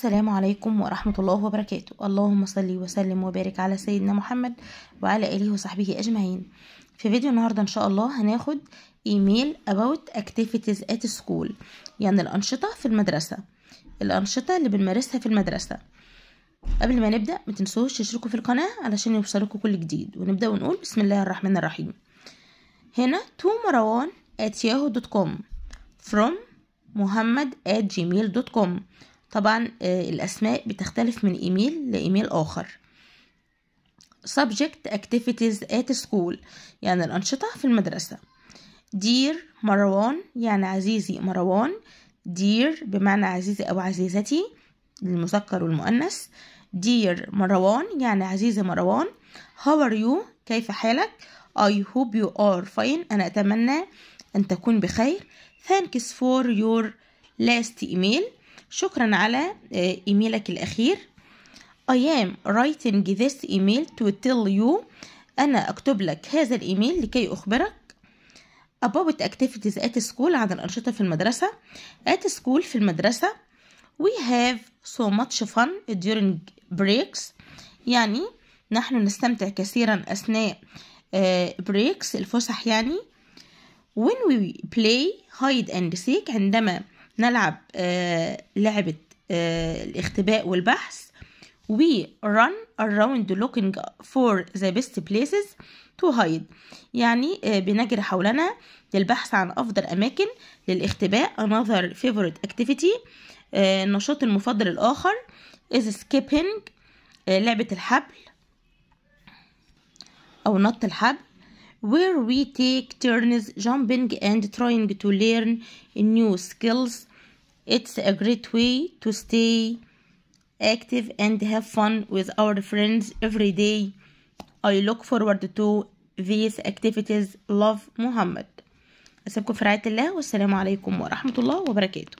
السلام عليكم ورحمة الله وبركاته. اللهم صل وسلم وبارك على سيدنا محمد وعلى آله وصحبه أجمعين. في فيديو النهاردة إن شاء الله هناخد إيميل about activities at school يعني الأنشطة في المدرسة. الأنشطة اللي بنمارسها في المدرسة. قبل ما نبدأ متنسوش تشتركوا في القناة علشان يوصلكوا كل جديد. ونبدأ ونقول بسم الله الرحمن الرحيم. هنا تو at yahoo.com from محمد at gmail.com طبعا الأسماء بتختلف من إيميل لإيميل آخر. Subject activities at school يعني الأنشطة في المدرسة. Dear مروان يعني عزيزي مروان. Dear بمعنى عزيزي أو عزيزتي للمذكر والمؤنث. Dear مروان يعني عزيزي مروان. How are you كيف حالك؟ I hope you are fine. أنا أتمنى أن تكون بخير. Thanks for your last email. شكرا على إيميلك الأخير I am writing this email to tell you أنا أكتب لك هذا الإيميل لكي أخبرك about activities at school عن الأنشطة في المدرسة at school في المدرسة we have so much fun during breaks يعني نحن نستمتع كثيرا أثناء breaks الفسح يعني when we play hide and seek عندما نلعب لعبة الاختباء والبحث we run around looking for the best places to hide يعني بنجري حولنا للبحث عن أفضل أماكن للاختباء another favorite activity النشاط المفضل الآخر is skipping لعبة الحبل أو نط الحبل where we take turns jumping and trying to learn new skills it's a great way to stay active and have fun with our friends every day I look forward to these activities love محمد أسيبكم في رعاية الله والسلام عليكم ورحمة الله وبركاته